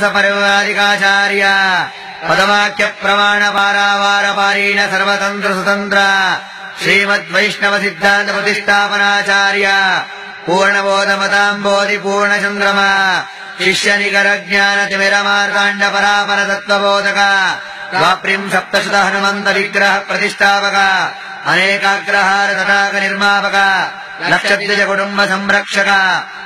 सपरिवादिकाचार्य पदवाक्यप्रमाणपारावारपारीण सर्वतन्त्रसुतन्त्र। श्रीमद्वैष्णव सिद्धान्त प्रतिष्ठापनाचार्य पूर्णबोधमताम्बोधि पूर्णचन्द्रमा। शिष्यनिकरज्ञानतिमिरमार्काण्ड परापरतत्त्वबोधक द्वाप्रिम् सप्तशत हनुमन्त विग्रह प्रतिष्ठापक अनेकाग्रहार तटाक निर्मापक